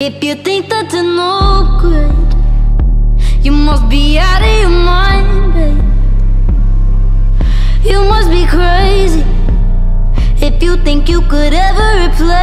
If you think that's no good, you must be out of your mind, babe. You must be crazy if you think you could ever replace.